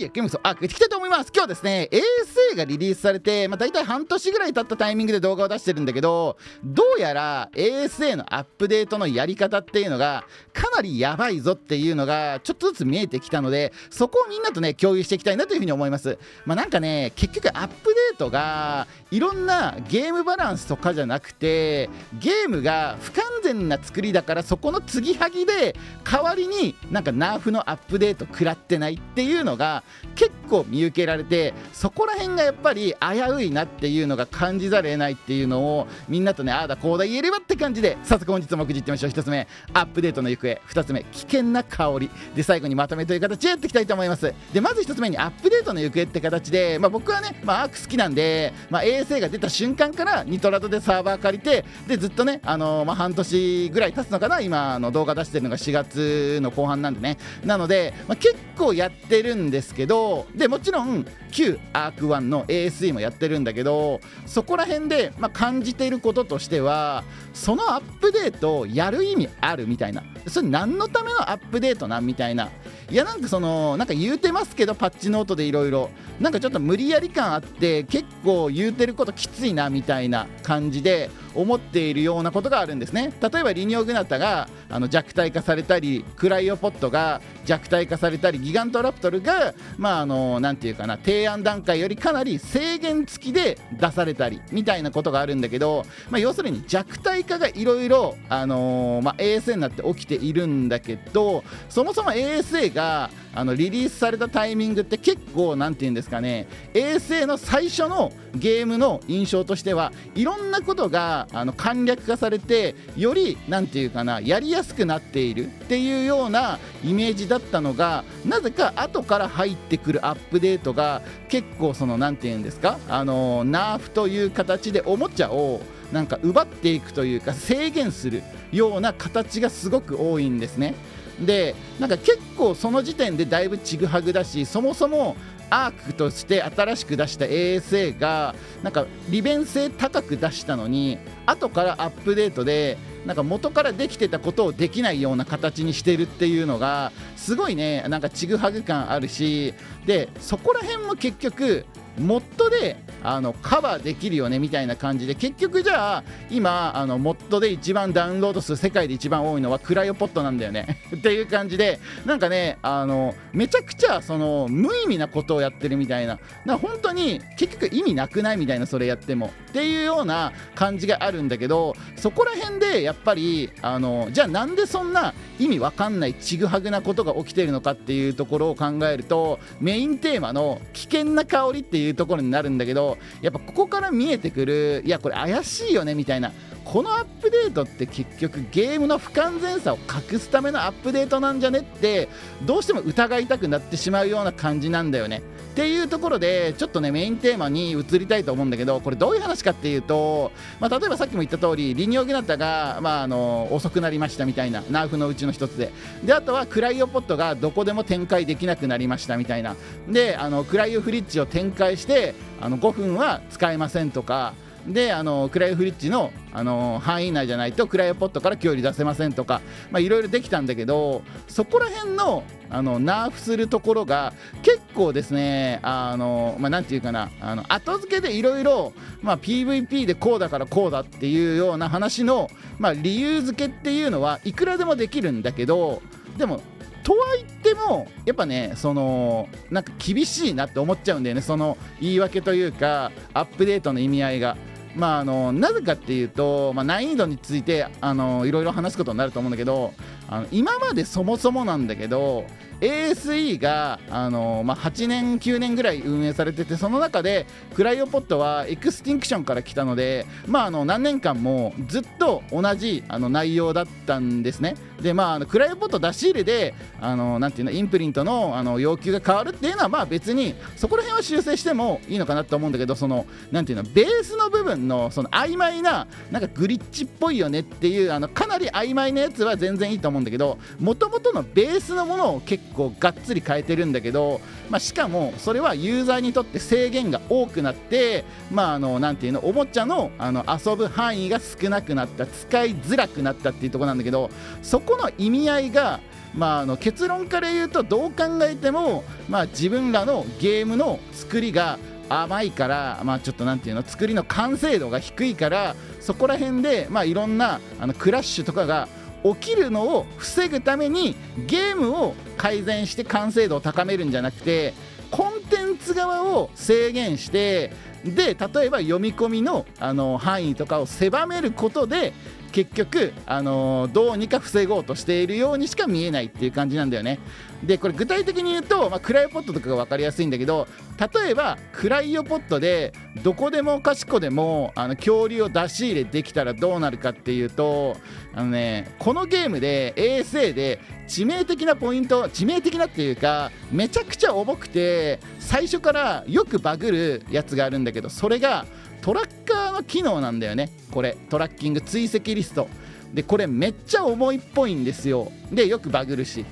99ゲームソアークいきたいと思います。今日ですね ASA がリリースされて、まあ、大体半年ぐらい経ったタイミングで動画を出してるんだけどどうやら ASA のアップデートのやり方っていうのがかなりやばいぞっていうのがちょっとずつ見えてきたのでそこをみんなとね共有していきたいなというふうに思います。まあなんかね結局アップデートがいろんなゲームバランスとかじゃなくてゲームが不完全な作りだからそこの継ぎはぎで代わりになんかナーフのアップデート食らってないっていうのが結構見受けられてそこら辺がやっぱり危ういなっていうのが感じざるを得ないっていうのをみんなとねああだこうだ言えればって感じで早速本日もくじってみましょう。1つ目アップデートの行方。2つ目危険な香りで最後にまとめという形でやっていきたいと思いますでまず1つ目にアップデートの行方って形で、まあ、僕はね、まあ、アーク好きなんで、まあ、ASA が出た瞬間からニトラドでサーバー借りてでずっとね、あのー、まあ、半年ぐらい経つのかな今の動画出してるのが4月の後半なんでね。なので、まあ、結構やってるんですけどけどでもちろん旧アーク1の ASE もやってるんだけどそこら辺で、まあ、感じていることとしてはそのアップデートをやる意味あるみたいな。それ何のためのアップデートなんみたいな。いやなんかそのなんか言うてますけどパッチノートでいろいろなんかちょっと無理やり感あって結構言うてることきついなみたいな感じで思っているようなことがあるんですね。例えばリニオグナタがあの弱体化されたりクライオポットが弱体化されたりギガントラプトルがまああのなんていうかな提案段階よりかなり制限付きで出されたりみたいなことがあるんだけど、まあ、要するに弱体化がいろいろ ASA になって起きているんだけどそもそも ASA ががあのリリースされたタイミングって結構何て言うんですかね衛星の最初のゲームの印象としてはいろんなことがあの簡略化されてより何て言うかなやりやすくなっているっていうようなイメージだったのがなぜか後から入ってくるアップデートが結構その何て言うんですかあのナーフという形でおもちゃをなんか奪っていくというか制限するような形がすごく多いんですね。でなんか結構その時点でだいぶちぐはぐだしそもそもアークとして新しく出した ASA がなんか利便性高く出したのに後からアップデートでなんか元からできてたことをできないような形にしてるっていうのがすごいねなんかちぐはぐ感あるしでそこら辺も結局モッドであのカバーできるよねみたいな感じで結局じゃあ今あのモッドで一番ダウンロード数世界で一番多いのはクライオポットなんだよね。っていう感じでなんかねあのめちゃくちゃその無意味なことをやってるみたいな。だか本当に結局意味なくないみたいなそれやっても。っていうような感じがあるんだけどそこら辺でやっぱりあのじゃあなんでそんな意味わかんないちぐはぐなことが起きてるのかっていうところを考えるとメインテーマの危険な香りっていううところになるんだけどやっぱここから見えてくるいやこれ怪しいよねみたいなこのアップデートって結局ゲームの不完全さを隠すためのアップデートなんじゃねってどうしても疑いたくなってしまうような感じなんだよね。っていうところでちょっとねメインテーマに移りたいと思うんだけどこれどういう話かっていうと、まあ、例えばさっきも言った通りリニオゲナタが、まあ、あの遅くなりましたみたいなナーフのうちの一つで。であとはクライオポットがどこでも展開できなくなりましたみたいな。であのクライオフリッジを展開してあの5分は使えませんとかであのクライフリッジのあの範囲内じゃないとクライオポットから距離出せませんとかいろいろできたんだけどそこら辺のあのナーフするところが結構ですねあの、まあ、なんていうかなあの後付けでいろいろ PVP でこうだからこうだっていうような話の、まあ、理由付けっていうのはいくらでもできるんだけどでもとは言ってもやっぱねそのなんか厳しいなって思っちゃうんだよねその言い訳というかアップデートの意味合いが。まあ、あのなぜかっていうと、まあ、難易度についてあのいろいろ話すことになると思うんだけどあの今までそもそもなんだけど ASE があの、まあ、8年9年ぐらい運営されててその中でクライオポットはエクスティンクションから来たので、まあ、あの何年間もずっと同じあの内容だったんですね。でまああのクライオポット出し入れであのなんていうのインプリントのあの要求が変わるっていうのはまあ別にそこら辺は修正してもいいのかなと思うんだけどそのなんていうのベースの部分のその曖昧ななんかグリッチっぽいよねっていうあのかなり曖昧なやつは全然いいと思うんだけどもともとのベースのものを結構がっつり変えてるんだけど、まあ、しかもそれはユーザーにとって制限が多くなってまああのなんていうのおもちゃのあの遊ぶ範囲が少なくなった使いづらくなったっていうところなんだけどそここの意味合いがまあ、あの結論から言うとどう考えても、まあ、自分らのゲームの作りが甘いから、まあ、ちょっとなんていうの作りの完成度が低いからそこら辺で、まあ、いろんなあのクラッシュとかが起きるのを防ぐためにゲームを改善して完成度を高めるんじゃなくてコンテンツ側を制限してで例えば読み込みのあの範囲とかを狭めることで結局、あのー、どうにか防ごうとしているようにしか見えないっていう感じなんだよね。でこれ具体的に言うと、まあ、クライオポットとかが分かりやすいんだけど例えばクライオポットでどこでもかしこでもあの恐竜を出し入れできたらどうなるかっていうとあの、ね、このゲームで ASA で致命的なポイント致命的なっていうかめちゃくちゃ重くて最初からよくバグるやつがあるんだけどそれがトラッカーの機能なんだよね。これトラッキング追跡リスト。でこれめっちゃ重いっぽいんですよ。でよくバグるし。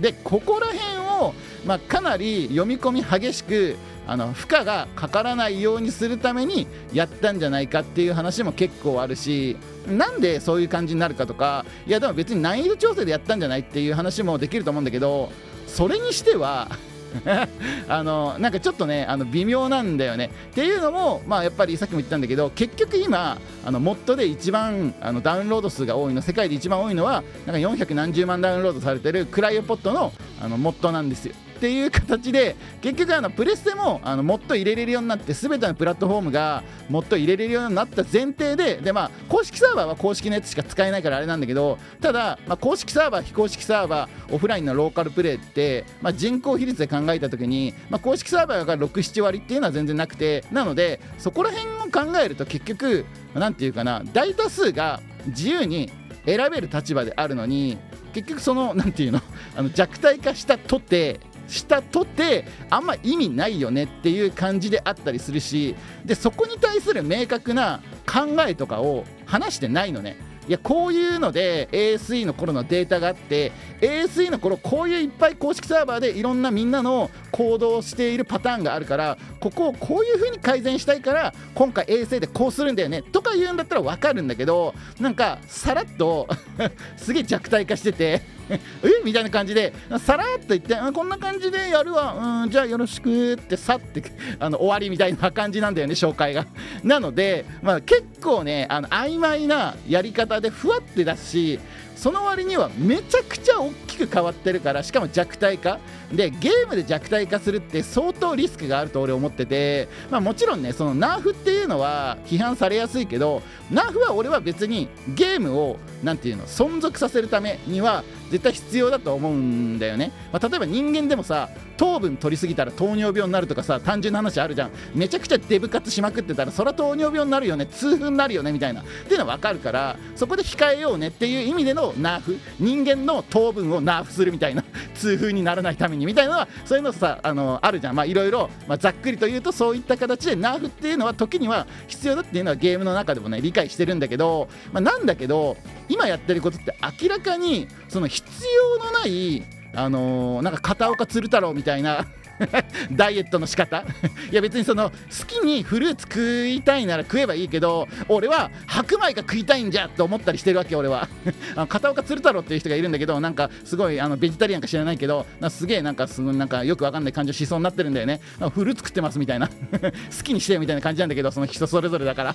でここら辺を、まあ、かなり読み込み激しくあの負荷がかからないようにするためにやったんじゃないかっていう話も結構あるし。なんでそういう感じになるかとかいやでも別に難易度調整でやったんじゃないっていう話もできると思うんだけどそれにしては あのなんかちょっとねあの微妙なんだよね。っていうのも、まあ、やっぱりさっきも言ったんだけど結局今あのモッドで一番あのダウンロード数が多いの世界で一番多いのはなんか400何十万ダウンロードされてるクライオポットのあのモッドなんですよ。っていう形で結局あのプレステもあのもっと入れれるようになって全てのプラットフォームがもっと入れれるようになった前提でで、まあ、公式サーバーは公式のやつしか使えないからあれなんだけどただ、まあ、公式サーバー非公式サーバーオフラインのローカルプレイって、まあ、人口比率で考えた時に、まあ、公式サーバーが67割っていうのは全然なくてなのでそこら辺を考えると結局何て言うかな大多数が自由に選べる立場であるのに結局その何て言うのあの弱体化したとてしたとてあんま意味ないよねっていう感じであったりするしでそこに対する明確な考えとかを話してないのね。いやこういうので ASE の頃のデータがあって ASE の頃こういういっぱい公式サーバーでいろんなみんなの行動をしているパターンがあるからここをこういう風に改善したいから今回 ASE でこうするんだよねとか言うんだったら分かるんだけどなんかさらっと すげえ弱体化してて え？みたいな感じでさらっと言ってこんな感じでやるわ。うんじゃあよろしくってさってあの終わりみたいな感じなんだよね紹介が。なので、まあ、結構ねあの曖昧なやり方でふわって出すしその割にはめちゃくちゃ大きく変わってるからしかも弱体化。でゲームで弱体化するって相当リスクがあると俺思ってて、まあ、もちろんねそのナーフっていうのは批判されやすいけどナーフは俺は別にゲームを何て言うの存続させるためには絶対必要だと思うんだよね、まあ、例えば人間でもさ糖分取りすぎたら糖尿病になるとかさ単純な話あるじゃん。めちゃくちゃデブ活しまくってたらそりゃ糖尿病になるよね。痛風になるよねみたいな。っていうのは分かるからそこで控えようねっていう意味でのナーフ。人間の糖分をナーフするみたいな。痛風にならないためにみたいなのはそういうのさあのあるじゃん。まあいろいろざっくりと言うとそういった形でナーフっていうのは時には必要だっていうのはゲームの中でもね理解してるんだけど、まあ、なんだけど今やってることって明らかにその必要のないあのー、なんか片岡鶴太郎みたいな ダイエットの仕方？いや別にその好きにフルーツ食いたいなら食えばいいけど俺は白米が食いたいんじゃって思ったりしてるわけ俺は。片岡鶴太郎っていう人がいるんだけどなんかすごいあのベジタリアンか知らないけどすげえなんかすなんかよくわかんない感じの思想になってるんだよね。フルーツ食ってますみたいな。好きにしてみたいな感じなんだけどその人それぞれだから。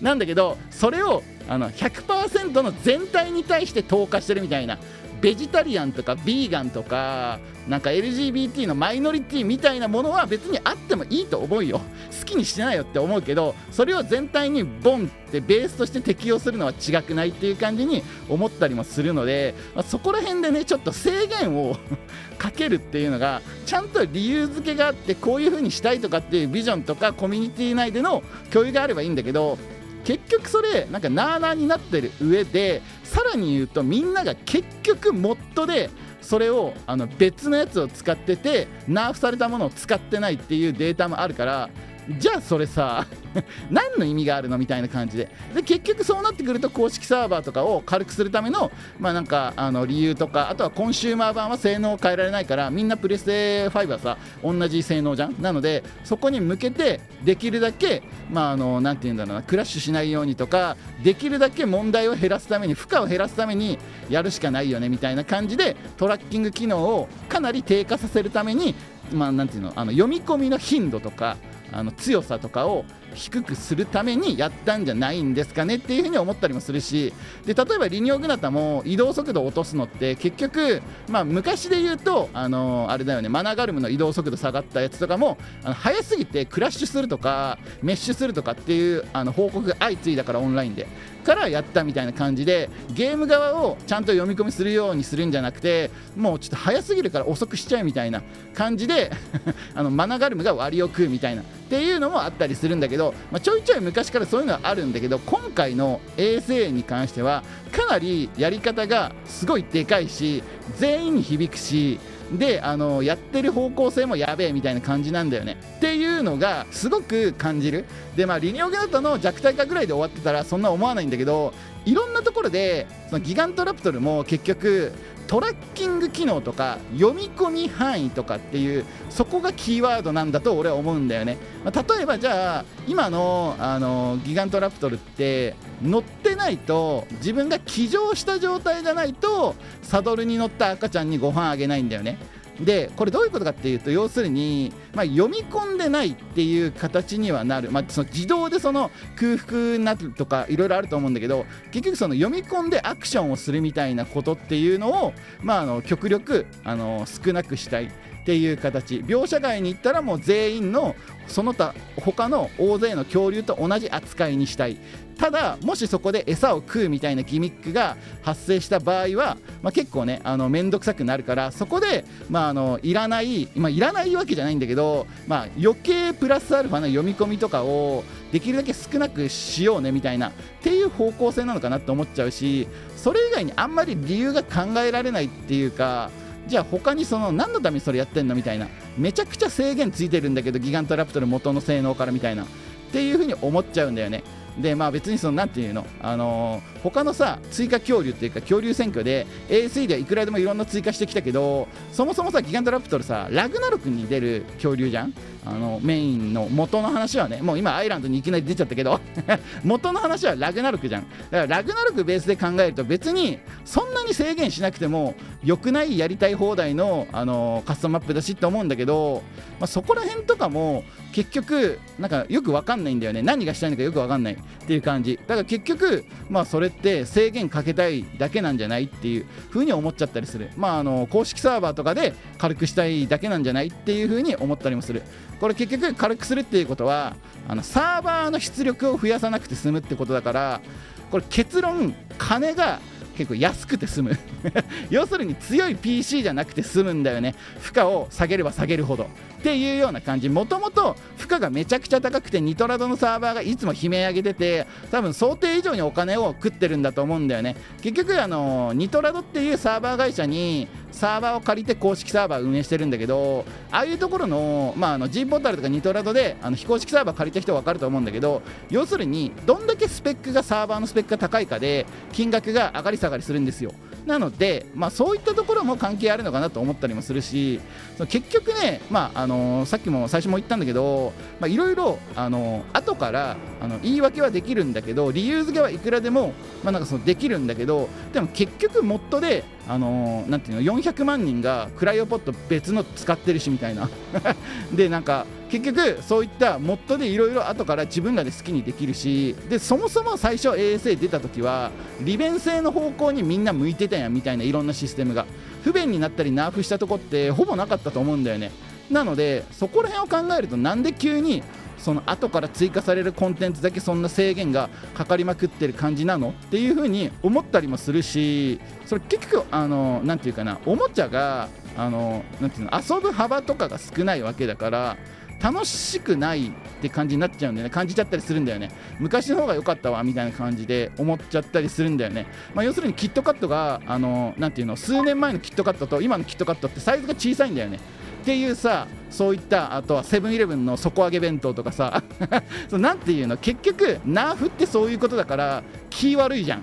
なんだけどそれをあの100%の全体に対して投下してるみたいな。ベジタリアンとかビーガンとかなんか LGBT のマイノリティみたいなものは別にあってもいいと思うよ。好きにしてないよって思うけどそれを全体にボンってベースとして適用するのは違くないっていう感じに思ったりもするので、まあ、そこら辺でねちょっと制限を かけるっていうのがちゃんと理由付けがあってこういう風にしたいとかっていうビジョンとかコミュニティ内での共有があればいいんだけど結局それなんかなーなーになってる上でさらに言うとみんなが結局モッドでそれをあの別のやつを使っててナーフされたものを使ってないっていうデータもあるからじゃあそれさ 何の意味があるのみたいな感じで。で結局そうなってくると公式サーバーとかを軽くするための,、まあ、なんかあの理由とかあとはコンシューマー版は性能を変えられないからみんなプレステ5はさ同じ性能じゃん。なのでそこに向けてできるだけクラッシュしないようにとかできるだけ問題を減らすために負荷を減らすためにやるしかないよねみたいな感じでトラッキング機能をかなり低下させるために、読み込みの頻度とかあの強さとかを低くするためにやったんじゃないんですかねっていうふうに思ったりもするしで例えばリニオグナタも移動速度を落とすのって結局、まあ、昔で言うとあのあれだよねマナガルムの移動速度下がったやつとかもあの速すぎてクラッシュするとかメッシュするとかっていうあの報告が相次いだからオンラインでからやったみたいな感じでゲーム側をちゃんと読み込みするようにするんじゃなくてもうちょっと早すぎるから遅くしちゃうみたいな感じで あのマナガルムが割を食うみたいなっていうのもあったりするんだけど、まあ、ちょいちょい昔からそういうのはあるんだけど今回の ASA に関してはかなりやり方がすごいでかいし全員に響くしであのやってる方向性もやべえみたいな感じなんだよね。っていうのがすごく感じる。でまあリニオゲナタの弱体化ぐらいで終わってたらそんな思わないんだけどいろんなところでそのギガントラプトルも結局トラッキング機能とか読み込み範囲とかっていうそこがキーワードなんだと俺は思うんだよね、まあ、例えばじゃあ今のあのギガントラプトルって乗ってないと自分が騎乗した状態じゃないとサドルに乗った赤ちゃんにご飯あげないんだよね。でこれどういうことかっていうと要するに、まあ、読み込んでないっていう形にはなる、まあ、その自動でその空腹になるとかいろいろあると思うんだけど結局その読み込んでアクションをするみたいなことっていうのを、まあ、あの極力あの少なくしたいっていう形。描写外に行ったらもう全員のその他他の大勢の恐竜と同じ扱いにしたい。ただもしそこで餌を食うみたいなギミックが発生した場合は、まあ、結構ねあの面倒くさくなるからそこで、まあ、あのいらない、まあ、いらないわけじゃないんだけど、まあ、余計プラスアルファの読み込みとかをできるだけ少なくしようねみたいなっていう方向性なのかなって思っちゃうしそれ以外にあんまり理由が考えられないっていうかじゃあ他にその何のためにそれやってんのみたいなめちゃくちゃ制限ついてるんだけどギガントラプトル元の性能からみたいなっていう風に思っちゃうんだよね。でまあ別にそのなんていうの？あのー、他のさ追加恐竜っていうか恐竜選挙で ASE ではいくらでもいろんな追加してきたけどそもそもさギガントラプトルさラグナロクに出る恐竜じゃん？あのメインの元の話はねもう今アイランドにいきなり出ちゃったけど 元の話はラグナロクじゃん。だからラグナロクベースで考えると別にそんなに制限しなくても良くないやりたい放題の、あのカスタムマップだしって思うんだけど、まあ、そこら辺とかも結局なんかよく分かんないんだよね。何がしたいのかよく分かんないっていう感じ。だから結局まあそれって制限かけたいだけなんじゃないっていう風に思っちゃったりする。まああの公式サーバーとかで軽くしたいだけなんじゃないっていう風に思ったりもする。これ結局軽くするっていうことはあのサーバーの出力を増やさなくて済むってことだからこれ結論金が結構安くて済む。要するに強い PC じゃなくて済むんだよね。負荷を下げれば下げるほど。っていうような感じ。もともと負荷がめちゃくちゃ高くてニトラドのサーバーがいつも悲鳴上げてて多分想定以上にお金を食ってるんだと思うんだよね。結局あのニトラドっていうサーバー会社にサーバーを借りて公式サーバー運営してるんだけどああいうところの,、まあ、あの G ポータルとかニトラドであの非公式サーバー借りた人は分かると思うんだけど要するにどんだけスペックがサーバーのスペックが高いかで金額が上がり下がりするんですよ。なので、まあ、そういったところも関係あるのかなと思ったりもするし結局ね、まああのー、さっきも最初も言ったんだけどいろいろ、あの、後からあの言い訳はできるんだけど理由付けはいくらでも、まあ、なんかそのできるんだけどでも結局モッドで、あのー、なんていうの400万人がクライオポット別の使ってるしみたいな。でなんか結局そういったモッドでいろいろ後から自分らで好きにできるしでそもそも最初 ASA 出た時は利便性の方向にみんな向いてたやんみたいないろんなシステムが。不便になったりナーフしたとこってほぼなかったと思うんだよね。なのでそこら辺を考えるとなんで急にその後から追加されるコンテンツだけそんな制限がかかりまくってる感じなの？っていう風に思ったりもするしそれ結局あのなて言うかなおもちゃがあのなていうの遊ぶ幅とかが少ないわけだから楽しくないって感じになっちゃうんだよね。感じちゃったりするんだよね。昔の方が良かったわみたいな感じで思っちゃったりするんだよね、まあ、要するにキットカットがあのなていうの数年前のキットカットと今のキットカットってサイズが小さいんだよね。っていうさそういったあとはセブンイレブンの底上げ弁当とかさ そなんていうの結局ナーフってそういうことだから気悪いじゃん。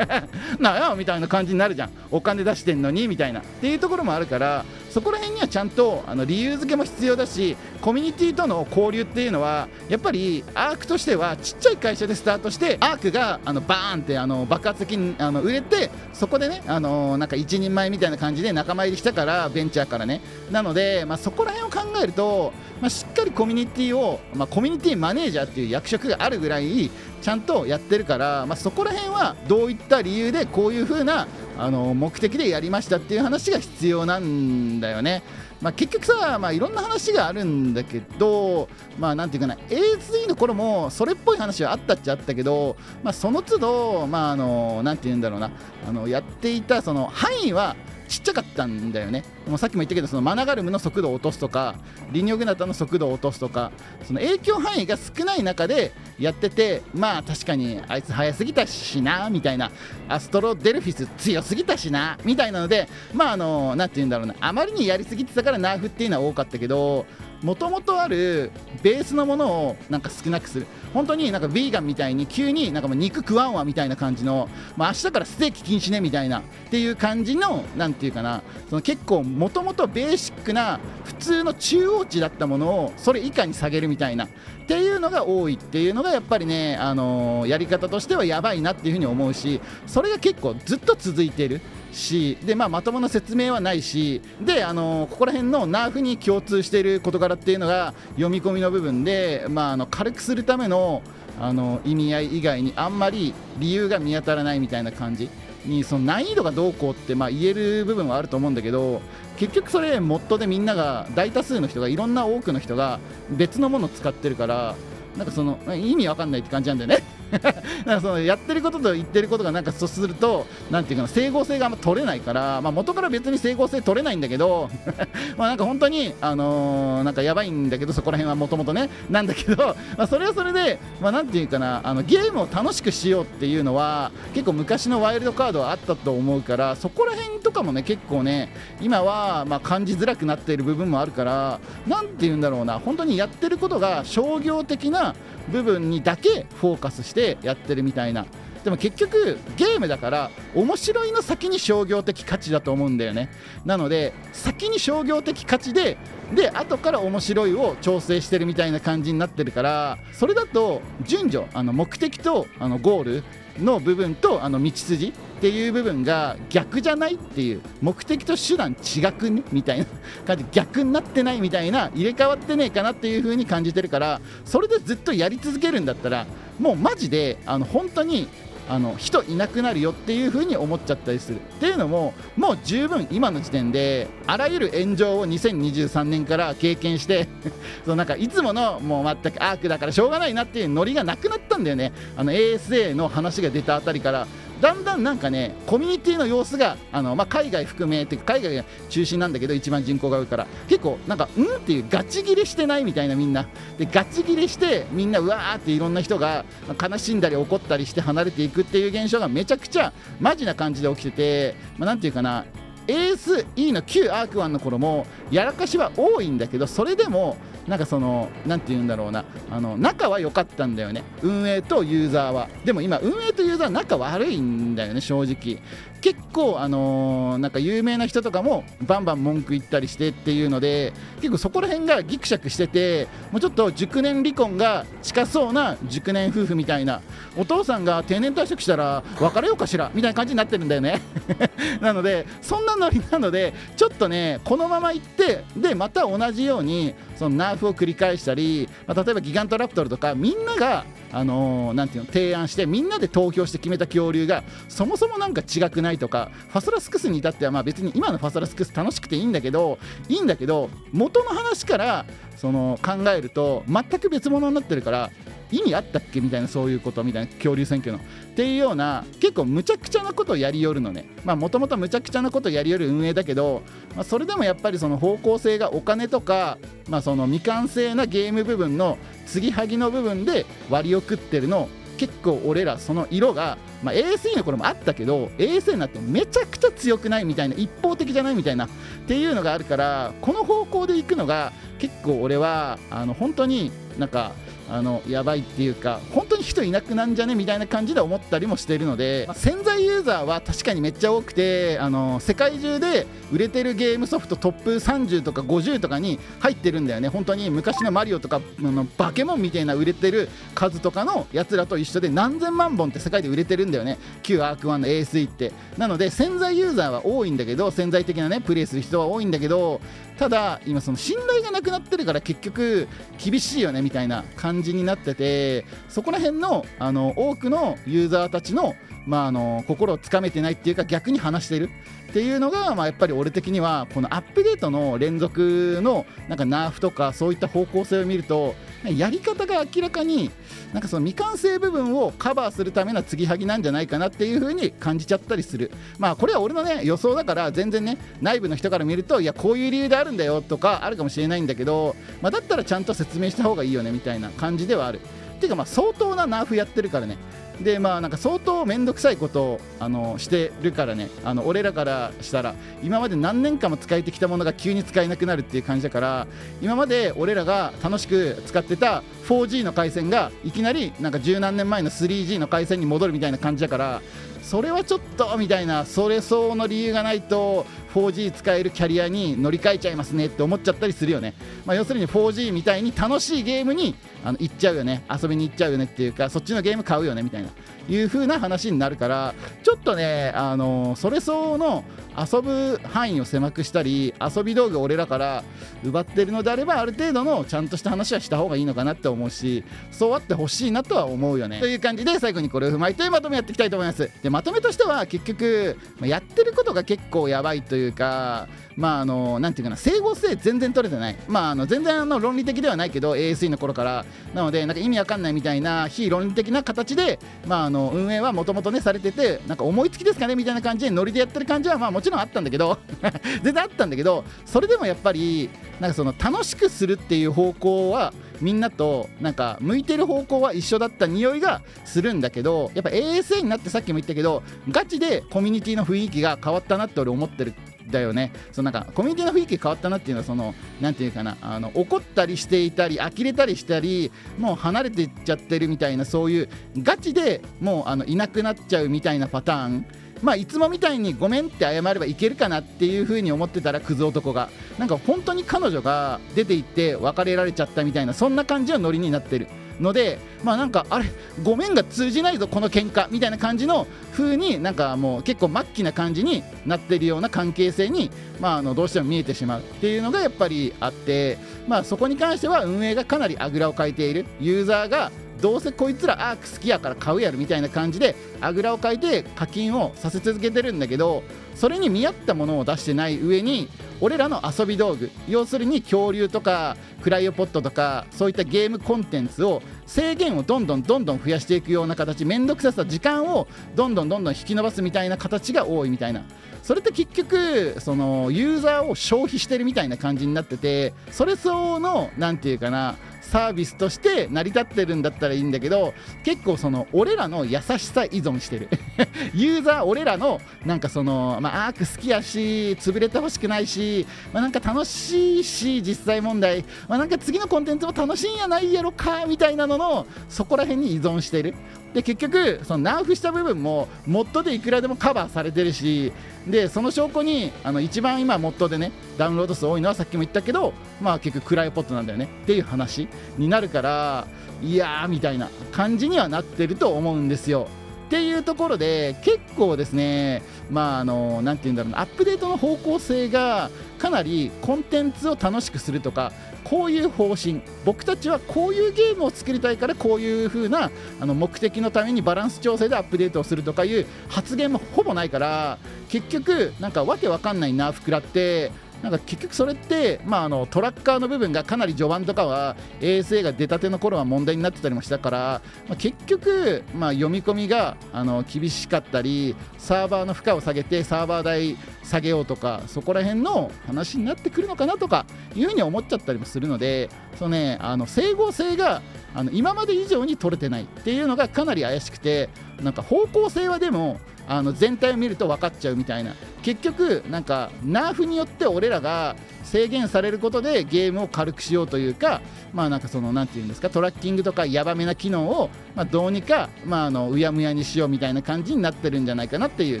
なあみたいな感じになるじゃん。お金出してんのにみたいな。っていうところもあるからそこら辺にはちゃんとあの理由付けも必要だしコミュニティとの交流っていうのはやっぱりアークとしてはちっちゃい会社でスタートしてアークがあのバーンってあの爆発的にあの売れてそこでねあのなんか一人前みたいな感じで仲間入りしたからベンチャーからね。なので、まあ、そこら辺を考えると、まあ、しっかりコミュニティを、まあ、コミュニティマネージャーっていう役職があるぐらいちゃんとやってるから、まあ、そこら辺はどういった理由でこういう風なあの目的でやりましたっていう話が必要なんだよね。まあ、結局さ、まあ、いろんな話があるんだけど、まあ、なんていうかな A3 の頃もそれっぽい話はあったっちゃあったけど、まあ、その都度、まあ、あのなんていうんだろうなあのやっていたその範囲はちっちゃかったんだよね。もうさっきも言ったけどそのマナガルムの速度を落とすとかリニョグナタの速度を落とすとかその影響範囲が少ない中でやっててまあ確かにあいつ速すぎたしなみたいなアストロデルフィス強すぎたしなみたいなのでまああの何て言うんだろうなあまりにやりすぎてたからナーフっていうのは多かったけどもともとあるベースのものをなんか少なくする本当になんかヴィーガンみたいに急になんかもう肉食わんわみたいな感じの、まあ、明日からステーキ禁止ねみたいなっていう感じのなんていうかなその結構もともとベーシックな普通の中央値だったものをそれ以下に下げるみたいなっていうのが多いっていうのがやっぱりね、あのー、やり方としてはやばいなっていうふうに思うしそれが結構ずっと続いてる。しで、まあ、まともな説明はないしで、あのここら辺のナーフに共通している事柄っていうのが読み込みの部分で、まあ、あの軽くするためのあの意味合い以外にあんまり理由が見当たらないみたいな感じ。にその難易度がどうこうってまあ言える部分はあると思うんだけど結局それモッドでみんなが大多数の人がいろんな多くの人が別のものを使ってるからなんかその意味わかんないって感じなんだよね。なんかそのやってることと言ってることがなんかそうするとなんていうかな整合性があんま取れないから、まあ、元から別に整合性取れないんだけど まあなんか本当にあのー、なんかやばいんだけどそこら辺はもともとねなんだけど、まあ、それはそれで、まあ、なんていうかなあのゲームを楽しくしようっていうのは結構昔のワイルドカードはあったと思うからそこら辺とかもね結構ね今はま感じづらくなっている部分もあるからなんていうんだろうな本当にやってることが商業的な部分にだけフォーカスしてやってるみたいな。でも結局ゲームだから面白いの先に商業的価値だと思うんだよね。なので先に商業的価値でで後から面白いを調整してるみたいな感じになってるからそれだと順序あの目的とあのゴールの部分とあの道筋っていう部分が逆じゃないっていう目的と手段違くねみたいな。感 じ逆になってないみたいな。入れ替わってねえかなっていう風に感じてるからそれでずっとやり続けるんだったらもうマジであの本当にあの人いなくなるよっていう風に思っちゃったりするっていうのももう十分今の時点であらゆる炎上を2023年から経験して そのなんかいつものもう全くアークだからしょうがないなっていうノリがなくなったんだよね。あの ASA の話が出たあたりからだんだんなんかねコミュニティの様子があの、まあ、海外含めて海外が中心なんだけど一番人口が多いから結構なんかうんっていうガチギレしてないみたいなみんな。でガチギレしてみんなうわーっていろんな人が悲しんだり怒ったりして離れていくっていう現象がめちゃくちゃマジな感じで起きてて、まあ、なんていうかなエース E の旧アークワンの頃もやらかしは多いんだけどそれでもなんかその何て言うんだろうな。あの仲は良かったんだよね。運営とユーザーは。でも今運営とユーザー仲悪いんだよね正直。結構あのー、なんか有名な人とかもバンバン文句言ったりしてっていうので結構そこら辺がギクシャクしててもうちょっと熟年離婚が近そうな熟年夫婦みたいなお父さんが定年退職したら別れようかしらみたいな感じになってるんだよね。なのでそんなノリなのでちょっとねこのまま行ってでまた同じようにそのナーフを繰り返したり、まあ、例えばギガントラプトルとかみんながあのー、ていうの提案してみんなで投票して決めた恐竜がそもそもなんか違くないとかファソラスクスに至ってはまあ別に今のファソラスクス楽しくていいんだけどいいんだけど元の話からその考えると全く別物になってるから意味あったっけみたいなそういうことみたいな恐竜選挙の。っていうような結構むちゃくちゃなことをやりよるのね。まあもともとむちゃくちゃなことをやりよる運営だけど、まあ、それでもやっぱりその方向性がお金とか、まあ、その未完成なゲーム部分の継ぎはぎの部分で割を食ってるの。結構俺らその色が、まあ、ASE の頃もあったけど ASE になってめちゃくちゃ強くないみたいな一方的じゃないみたいなっていうのがあるからこの方向で行くのが結構俺はあの本当になんかあのやばいっていうか本当に人いなくなんじゃね？みたいな感じで思ったりもしているので、まあ、潜在ユーザーは確かにめっちゃ多くてあの世界中で売れてるゲームソフトトップ30とか50とかに入ってるんだよね。本当に昔のマリオとかのバケモンみたいな売れてる数とかのやつらと一緒で何千万本って世界で売れてるんだよね。旧アーク1の ASE って。なので潜在ユーザーは多いんだけど潜在的なねプレイする人は多いんだけどただ今その信頼がなくなってるから結局厳しいよねみたいな感じ感じになっててそこら辺のあの多くのユーザーたちのまあ、あの心をつかめてないっていうか逆に話してるっていうのが、まあ、やっぱり俺的にはこのアップデートの連続のなんかナーフとかそういった方向性を見るとやり方が明らかになんかその未完成部分をカバーするための継ぎはぎなんじゃないかなっていう風に感じちゃったりする。まあこれは俺のね予想だから全然ね内部の人から見るといやこういう理由であるんだよとかあるかもしれないんだけど、まあ、だったらちゃんと説明した方がいいよねみたいな感じではある。っていうかまあ相当なナーフやってるからね。でまあなんか相当面倒くさいことをあのしてるからね。あの俺らからしたら今まで何年間も使えてきたものが急に使えなくなるっていう感じだから今まで俺らが楽しく使ってた 4G の回線がいきなりなんか十何年前の 3G の回線に戻るみたいな感じだからそれはちょっとみたいなそれ相応の理由がないと 4G 使えるキャリアに乗り換えちゃいますねって思っちゃったりするよね、まあ、要するに 4G みたいに楽しいゲームにあの行っちゃうよね。遊びに行っちゃうよねっていうかそっちのゲーム買うよねみたいないう風な話になるからちょっとねあのそれ相応の遊ぶ範囲を狭くしたり遊び道具を俺らから奪ってるのであればある程度のちゃんとした話はした方がいいのかなって思うしそうあってほしいなとは思うよね。という感じで最後にこれを踏まえてまとめやっていきたいと思います。でまとめとしては結局やってることが結構やばいというかまああのなんていうかな整合性全然取れてない。まああの全然あの論理的ではないけど ASE の頃から。なのでなんか意味わかんないみたいな非論理的な形でまああの運営はもともとねされててなんか思いつきですかねみたいな感じでノリでやってる感じはまあもちろんあったんだけど 全然あったんだけどそれでもやっぱりなんかその楽しくするっていう方向はみんなとなんか向いてる方向は一緒だった匂いがするんだけどやっぱ ASA になってさっきも言ったけどガチでコミュニティの雰囲気が変わったなって俺思ってるだよね。そのなんかコミュニティの雰囲気変わったなっていうのはそのなんていうかなあの怒ったりしていたり呆れたりしたりもう離れていっちゃってるみたいなそういうガチでもうあのいなくなっちゃうみたいなパターンまあ、いつもみたいにごめんって謝ればいけるかなっていう風に思ってたらクズ男がなんか本当に彼女が出て行って別れられちゃったみたいなそんな感じのノリになってるのでまあなんかあれごめんが通じないぞこの喧嘩みたいな感じの風になんかもう結構末期な感じになってるような関係性にまああのどうしても見えてしまうっていうのがやっぱりあってまあそこに関しては運営がかなりあぐらをかいているユーザーがどうせこいつらアーク好きやから買うやろみたいな感じであぐらをかいて課金をさせ続けてるんだけどそれに見合ったものを出してない上に俺らの遊び道具要するに恐竜とかクライオポットとかそういったゲームコンテンツを制限をどんどんどんどん増やしていくような形面倒くささ時間をどんどんどんどん引き伸ばすみたいな形が多いみたいなそれって結局そのユーザーを消費してるみたいな感じになっててそれ相応の何て言うかなサービスとして成り立ってるんだったらいいんだけど結構その俺らの優しさ依存してる。ユーザー俺らのなんかそのまあアーク好きやし潰れてほしくないしまあなんか楽しいし実際問題。まあなんか次のコンテンツも楽しいんやないやろかみたいなののそこら辺に依存してる。で結局そのナーフした部分もモッドでいくらでもカバーされてるしでその証拠にあの一番今モッドでねダウンロード数多いのはさっきも言ったけどまあ結局クライポットなんだよねっていう話になるからいやーみたいな感じにはなってると思うんですよ。っていうところで結構ですねまああの何て言うんだろうなアップデートの方向性がかなりコンテンツを楽しくするとかこういう方針僕たちはこういうゲームを作りたいからこういう風なあな目的のためにバランス調整でアップデートをするとかいう発言もほぼないから結局なんかわけわかんないナーフ食らってなんか結局それって、まあ、あのトラッカーの部分がかなり序盤とかは ASA が出たての頃は問題になってたりもしたから、まあ、結局、まあ、読み込みがあの厳しかったりサーバーの負荷を下げてサーバー代下げようとかそこら辺の話になってくるのかなとかいうふうに思っちゃったりもするのでその、ね、あの整合性があの今まで以上に取れてないっていうのがかなり怪しくてなんか方向性はでもあの全体を見ると分かっちゃうみたいな。結局なんかナーフによって俺らが制限されることでゲームを軽くしようというかまあなんかその何て言うんですかトラッキングとかヤバめな機能をまあどうにかまああのうやむやにしようみたいな感じになってるんじゃないかなっていう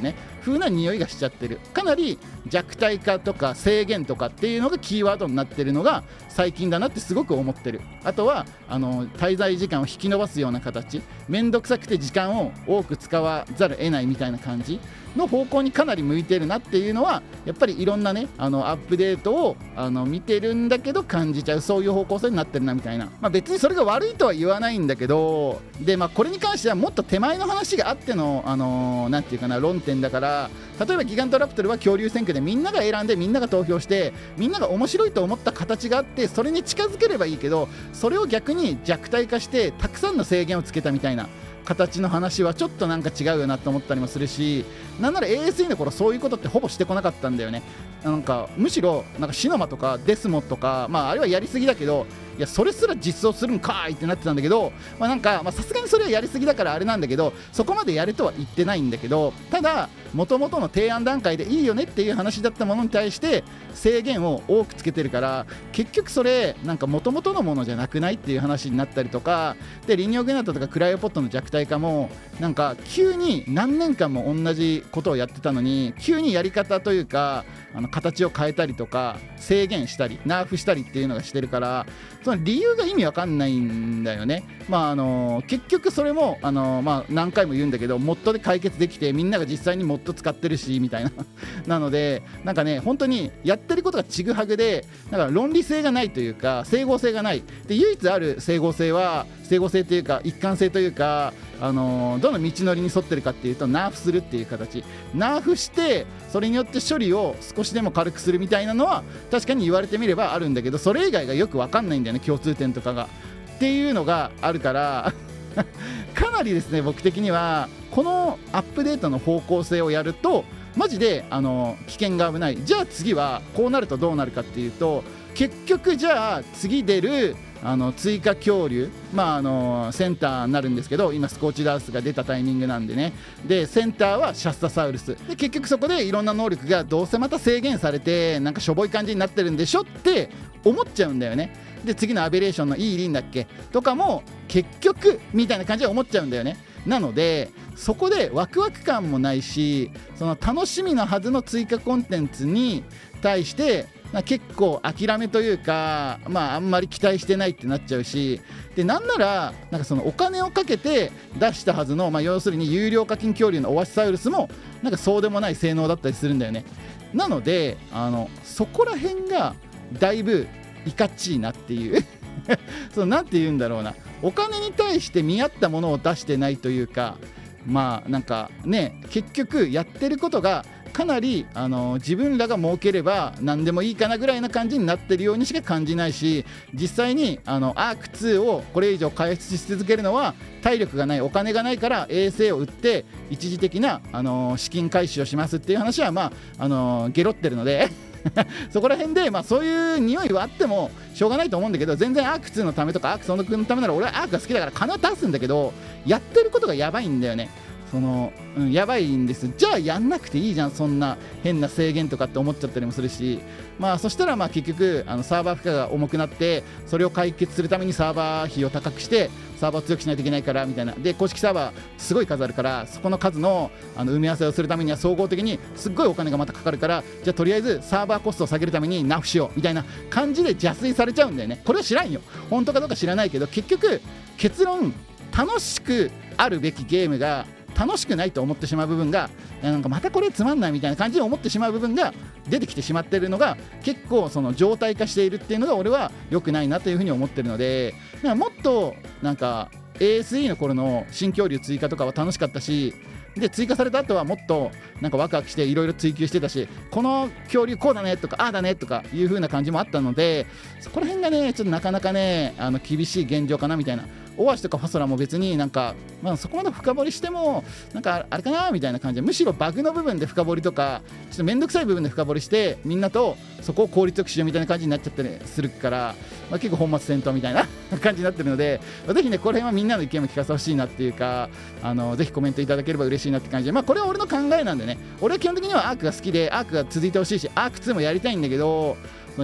ね風な匂いがしちゃってる。かなり弱体化とか制限とかっていうのがキーワードになってるのが最近だなってすごく思ってる。あとはあの滞在時間を引き延ばすような形。めんどくさくて時間を多く使わざるを得ないみたいな感じ。の方向にかなり向いてるなっていうのはやっぱりいろんなねあのアップデートをあの見てるんだけど感じちゃうそういう方向性になってるなみたいな、まあ、別にそれが悪いとは言わないんだけどで、まあ、これに関してはもっと手前の話があっての何、あのー、て言うかな論点だから例えばギガントラプトルは恐竜選挙でみんなが選んでみんなが投票してみんなが面白いと思った形があってそれに近づければいいけどそれを逆に弱体化してたくさんの制限をつけたみたいな。形の話はちょっとなんか違うよなと思ったりもするしなんなら ASE の頃そういうことってほぼしてこなかったんだよね。なんかむしろなんかシノマとかデスモとかまああれはやりすぎだけどいやそれすら実装するんかいってなってたんだけどまあなんかさすがにそれはやりすぎだからあれなんだけどそこまでやれとは言ってないんだけどただもともとの提案段階でいいよねっていう話だったものに対して制限を多くつけてるから結局それなんかもともとのものじゃなくないっていう話になったりとかでリニオグナトとかクライオポットの弱体化もなんか急に何年間も同じことをやってたのに急にやり方というかあの形を変えたりとか制限したりナーフしたりっていうのがしてるからその理由が意味わかんないんだよね。まああの結局それもあの、まあ、何回も言うんだけどモッドで解決できてみんなが実際にモッド使ってるしみたいな。なのでなんかね本当にやってることがちぐはぐでだから論理性がないというか整合性がない。で唯一ある整合性は整合性というか一貫性というかあのどの道のりに沿ってるかっていうとナーフするっていう形。ナーフしてそれによって処理を少しでも軽くするみたいなのは確かに言われてみればあるんだけどそれ以外がよく分かんないんだよね共通点とかが。っていうのがあるからかなりですね僕的にはこのアップデートの方向性をやるとマジであの危険が危ない。じゃあ次はこうなるとどうなるかっていうと結局じゃあ次出るあの追加恐竜、まあ、あのセンターになるんですけど今スコーチダースが出たタイミングなんでね。でセンターはシャスタサウルス。で結局そこでいろんな能力がどうせまた制限されてなんかしょぼい感じになってるんでしょって思っちゃうんだよね。で次のアベレーションのいいリンだっけ？とかも結局みたいな感じで思っちゃうんだよね。なのでそこでワクワク感もないしその楽しみのはずの追加コンテンツに対して結構諦めというか、まあ、あんまり期待してないってなっちゃうしでなんならなんかそのお金をかけて出したはずの、まあ、要するに有料課金恐竜のオアシサウルスもなんかそうでもない性能だったりするんだよね。なのであのそこら辺がだいぶいかっちいなっていう。そのなんて言うんだろうな。お金に対して見合ったものを出してないというかまあなんかね結局やってることがかなりあの自分らが儲ければ何でもいいかなぐらいな感じになってるようにしか感じないし実際にあのアーク2をこれ以上開発し続けるのは体力がないお金がないから衛星を売って一時的なあの資金回収をしますっていう話はまああのゲロってるので そこら辺で、まあ、そういう匂いはあってもしょうがないと思うんだけど全然アーク2のためとかアークその君のためなら俺はアークが好きだから金は出すんだけどやってることがやばいんだよね。その、うん、やばいんです。じゃあやんなくていいじゃん。そんな変な制限とかって思っちゃったりもするし。まあそしたらまあ結局あのサーバー負荷が重くなってそれを解決するためにサーバー費を高くしてサーバーを強くしないといけないからみたいな。で公式サーバーすごい数あるからそこの数のあの埋め合わせをするためには総合的にすっごいお金がまたかかるからじゃあとりあえずサーバーコストを下げるためにナフしようみたいな感じで邪推されちゃうんだよね。これは知らんよ。本当かどうか知らないけど結局結論楽しくあるべきゲームが楽しくないと思ってしまう部分がなんかまたこれつまんないみたいな感じで思ってしまう部分が出てきてしまっているのが結構その状態化しているっていうのが俺は良くないなというふうに思ってるのでもっとなんか ASE の頃の新恐竜追加とかは楽しかったしで追加された後はもっとなんかワクワクしていろいろ追求してたしこの恐竜こうだねとかああだねとかいう風な感じもあったのでそこら辺がねちょっとなかなかねあの厳しい現状かなみたいなオアシとかファソラも別になんか、まあ、そこまで深掘りしてもなんかあれかなみたいな感じでむしろバグの部分で深掘りとかちょっと面倒くさい部分で深掘りしてみんなとそこを効率よくしようみたいな感じになっちゃったりするから、まあ、結構本末転倒みたいな 感じになってるので、ぜひねこの辺はみんなの意見も聞かせてほしいなっていうかあのぜひコメントいただければ嬉しいなって感じで、まあ、これは俺の考えなんでね俺は基本的にはアークが好きでアークが続いてほしいしアーク2もやりたいんだけど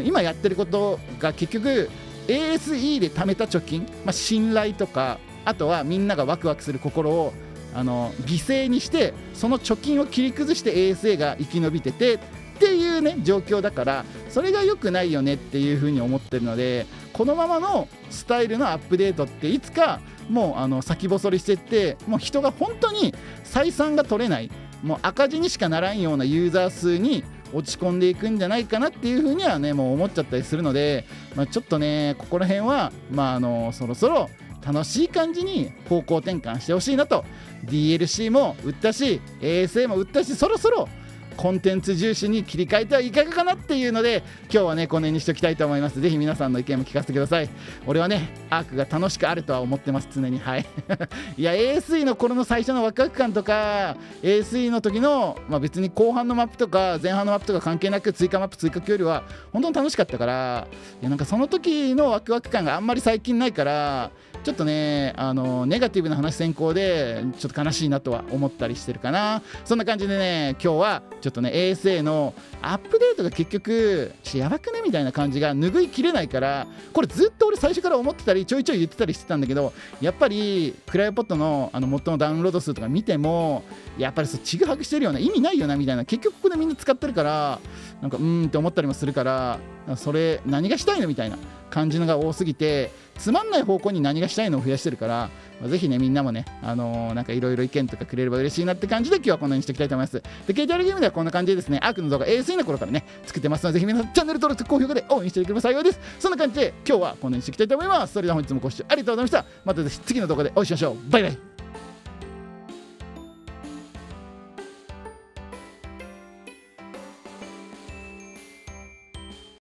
今やってることが結局 ASE で貯めた貯金、まあ、信頼とかあとはみんながワクワクする心をあの犠牲にしてその貯金を切り崩して ASA が生き延びててっていうね状況だからそれが良くないよねっていうふうに思ってるのでこのままのスタイルのアップデートっていつかもうあの先細りしてってもう人が本当に採算が取れないもう赤字にしかならんようなユーザー数に落ち込んでいくんじゃないかなっていうふうにはねもう思っちゃったりするので、まあ、ちょっとねここら辺はまああのそろそろ楽しい感じに方向転換してほしいなと。DLC も売ったし ASA も売ったしそろそろコンテンツ重視に切り替えてはいかがかなっていうので今日はねこの辺にしておきたいと思います。ぜひ皆さんの意見も聞かせてください。俺はねアークが楽しくあるとは思ってます。常に。はい。いや ASE の頃の最初のワクワク感とか ASE の時の、まあ、別に後半のマップとか前半のマップとか関係なく追加マップ追加距離は本当に楽しかったから。いやなんかその時のワクワク感があんまり最近ないからちょっとねあのネガティブな話先行でちょっと悲しいなとは思ったりしてるかな。そんな感じでね今日はちょっとね ASA のアップデートが結局やばくねみたいな感じが拭いきれないからこれずっと俺最初から思ってたりちょいちょい言ってたりしてたんだけどやっぱりクライオポットのあの元のダウンロード数とか見てもやっぱりそうちぐはぐしてるような意味ないよなみたいな結局ここでみんな使ってるからなんかうーんって思ったりもするからそれ何がしたいのみたいな。感じのが多すぎてつまんない方向に何がしたいのを増やしてるから、まあ、ぜひねみんなもねあのー、なんかいろいろ意見とかくれれば嬉しいなって感じで今日はこんなにしていきたいと思います。で KTR ゲームではこんな感じでですねアークの動画 ASE の頃からね作ってますのでぜひ皆さんチャンネル登録高評価で応援していければ幸いです。そんな感じで今日はこんなにしていきたいと思います。それでは本日もご視聴ありがとうございました。またぜひ次の動画でお会いしましょう。バイバイ。